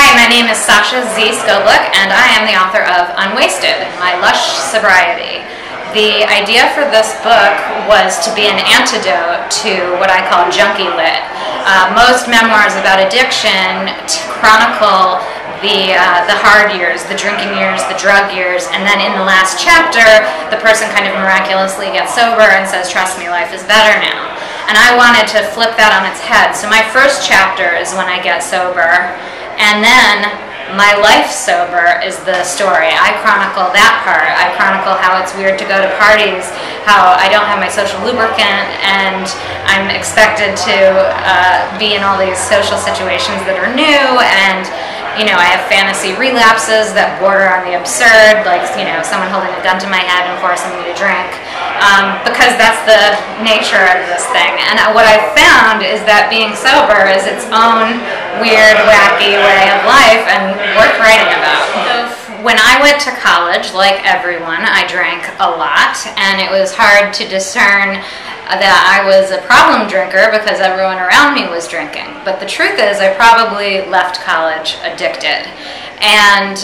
Hi, my name is Sacha Z. Scoblic, and I am the author of Unwasted, My Lush Sobriety. The idea for this book was to be an antidote to what I call junkie lit. Uh, most memoirs about addiction chronicle the, uh, the hard years, the drinking years, the drug years, and then in the last chapter, the person kind of miraculously gets sober and says, trust me, life is better now. And I wanted to flip that on its head. So my first chapter is when I get sober, and then my life sober is the story. I chronicle that part. I chronicle how it's weird to go to parties, how I don't have my social lubricant, and I'm expected to uh, be in all these social situations that are new, and you know, I have fantasy relapses that border on the absurd, like you know, someone holding a gun to my head and forcing me to drink, um, because that's the nature of this thing. And what I've found is that being sober is its own weird, wacky way of life and worth writing about. When I went to college, like everyone, I drank a lot, and it was hard to discern that I was a problem drinker because everyone around me was drinking. But the truth is, I probably left college addicted. And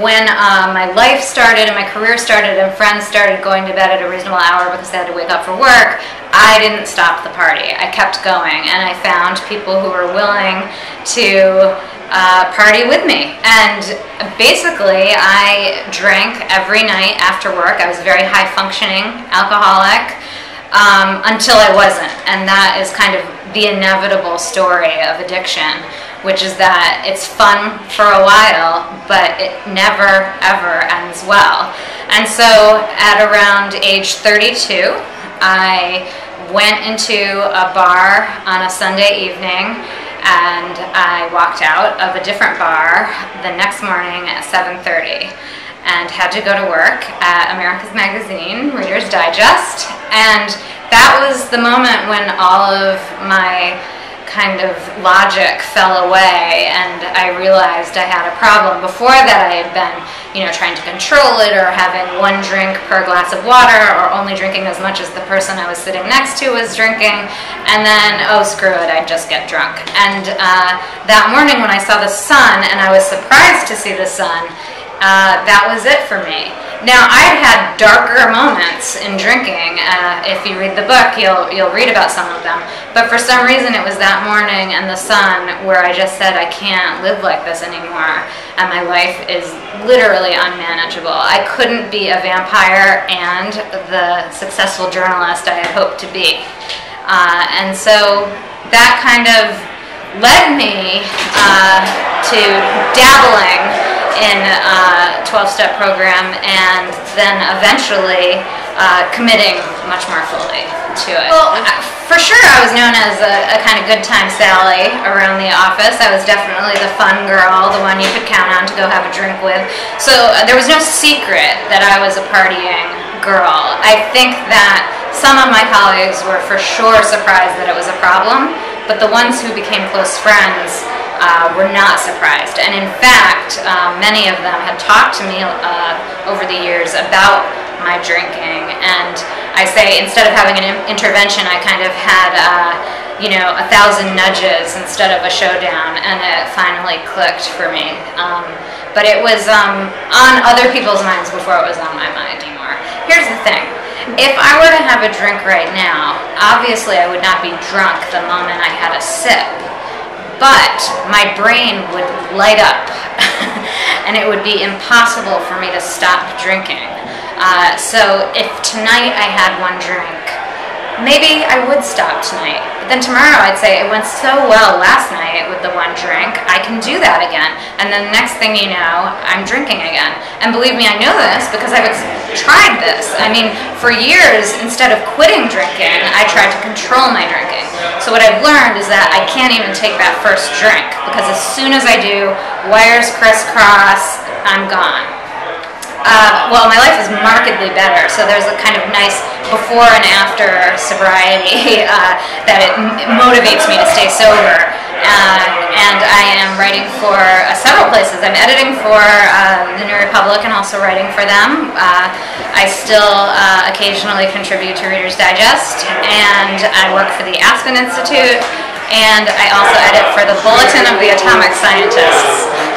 when uh, my life started and my career started and friends started going to bed at a reasonable hour because they had to wake up for work, I didn't stop the party. I kept going and I found people who were willing to uh, party with me. And basically, I drank every night after work. I was a very high functioning alcoholic um, until I wasn't. And that is kind of the inevitable story of addiction, which is that it's fun for a while, but it never, ever ends well. And so at around age 32, I went into a bar on a Sunday evening and I walked out of a different bar the next morning at 7:30 and had to go to work at America's Magazine, Reader's Digest, and that was the moment when all of my kind of logic fell away and I realized I had a problem. Before that I had been, you know, trying to control it or having one drink per glass of water or only drinking as much as the person I was sitting next to was drinking and then, oh screw it, I'd just get drunk. And uh, that morning when I saw the sun and I was surprised to see the sun, uh, that was it for me. Now I've had darker moments in drinking. Uh, if you read the book, you'll you'll read about some of them. But for some reason, it was that morning and the sun where I just said I can't live like this anymore, and my life is literally unmanageable. I couldn't be a vampire and the successful journalist I had hoped to be, uh, and so that kind of led me uh, to dabbling in a 12-step program and then eventually uh, committing much more fully to it. Well, for sure I was known as a, a, kind of good time Sally around the office. I was definitely the fun girl, the one you could count on to go have a drink with. So uh, there was no secret that I was a partying girl. I think that some of my colleagues were for sure surprised that it was a problem, but the ones who became close friends uh, were not surprised. And in fact, um, many of them had talked to me uh, over the years about my drinking. And I say instead of having an intervention, I kind of had, uh, you know, a thousand nudges instead of a showdown. And it finally clicked for me. Um, but it was um, on other people's minds before it was on my mind anymore. Here's the thing. If I were to have a drink right now, obviously I would not be drunk the moment I had a sip but my brain would light up and it would be impossible for me to stop drinking. Uh, so if tonight I had one drink, maybe I would stop tonight. But then tomorrow I'd say it went so well last night with the one drink, I can do that again. And then the next thing you know, I'm drinking again. And believe me, I know this because I've tried this. I mean, for years, instead of quitting drinking, I tried to control my drinking. So what I've learned is that I can't even take that first drink because as soon as I do, wires crisscross, I'm gone. Uh, well, my life is markedly better. So there's a kind of nice before and after sobriety uh, that it motivates me to stay sober. Uh, and I am writing for uh, several places. I'm editing for uh, the New Republic and also writing for them. Uh, I still occasionally contribute to Reader's Digest, and I work for the Aspen Institute, and I also edit for the Bulletin of the Atomic Scientists.